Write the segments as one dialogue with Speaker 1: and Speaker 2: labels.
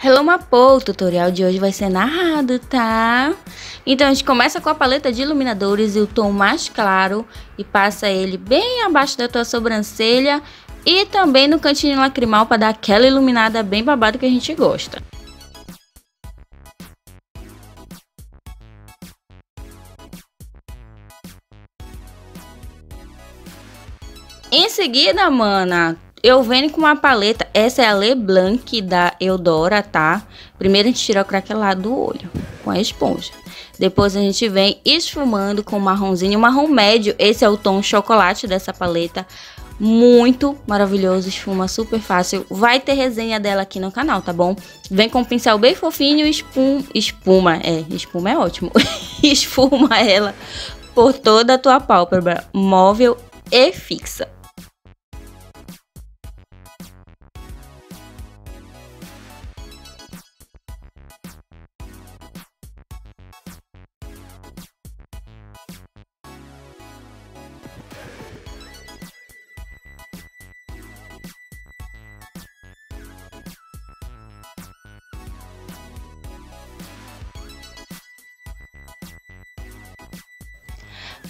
Speaker 1: Hello Mapô, o tutorial de hoje vai ser narrado, tá? Então a gente começa com a paleta de iluminadores e o tom mais claro e passa ele bem abaixo da tua sobrancelha e também no cantinho lacrimal para dar aquela iluminada bem babada que a gente gosta. Em seguida, mana, eu venho com uma paleta, essa é a Leblanc da Eudora, tá? Primeiro a gente tira o craquelado do olho com a esponja. Depois a gente vem esfumando com marronzinho, marrom médio. Esse é o tom chocolate dessa paleta. Muito maravilhoso, esfuma super fácil. Vai ter resenha dela aqui no canal, tá bom? Vem com um pincel bem fofinho espum, espuma, é, espuma é ótimo. esfuma ela por toda a tua pálpebra, móvel e fixa.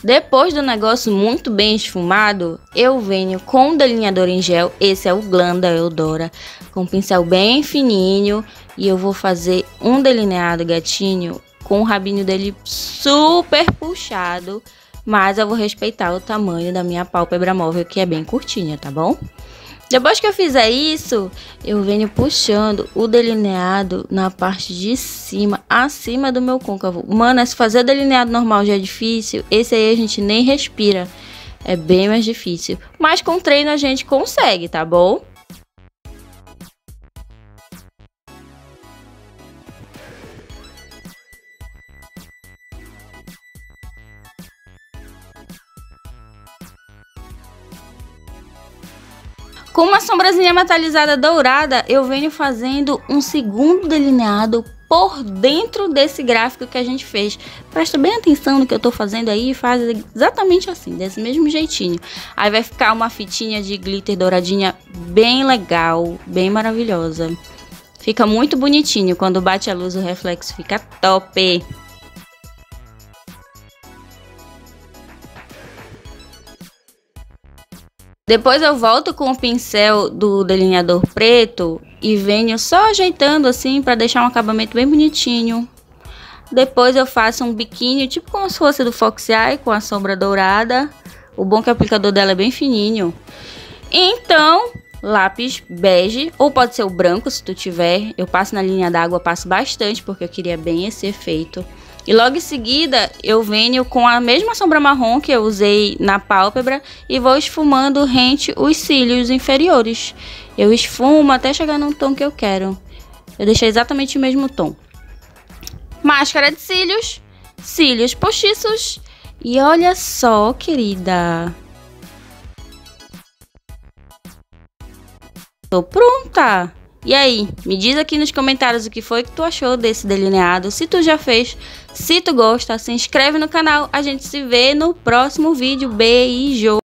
Speaker 1: Depois do negócio muito bem esfumado, eu venho com o delineador em gel, esse é o Glam da Eudora, com um pincel bem fininho. E eu vou fazer um delineado gatinho com o rabinho dele super puxado, mas eu vou respeitar o tamanho da minha pálpebra móvel que é bem curtinha, tá bom? Depois que eu fizer isso, eu venho puxando o delineado na parte de cima, acima do meu côncavo. Mano, se fazer delineado normal já é difícil, esse aí a gente nem respira. É bem mais difícil. Mas com treino a gente consegue, tá bom? Com uma sombrazinha metalizada dourada, eu venho fazendo um segundo delineado por dentro desse gráfico que a gente fez. Presta bem atenção no que eu tô fazendo aí e faz exatamente assim, desse mesmo jeitinho. Aí vai ficar uma fitinha de glitter douradinha bem legal, bem maravilhosa. Fica muito bonitinho, quando bate a luz o reflexo fica top. Depois eu volto com o pincel do delineador preto e venho só ajeitando assim para deixar um acabamento bem bonitinho. Depois eu faço um biquíni, tipo como se fosse do Fox Eye, com a sombra dourada. O bom é que o aplicador dela é bem fininho. Então, lápis bege, ou pode ser o branco se tu tiver. Eu passo na linha d'água, passo bastante, porque eu queria bem esse efeito. E logo em seguida eu venho com a mesma sombra marrom que eu usei na pálpebra e vou esfumando rente os cílios inferiores. Eu esfumo até chegar no tom que eu quero. Eu deixei exatamente o mesmo tom. Máscara de cílios, cílios postiços e olha só, querida. Tô pronta! E aí, me diz aqui nos comentários o que foi que tu achou desse delineado, se tu já fez, se tu gosta, se inscreve no canal, a gente se vê no próximo vídeo, beijo!